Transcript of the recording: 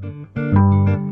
Música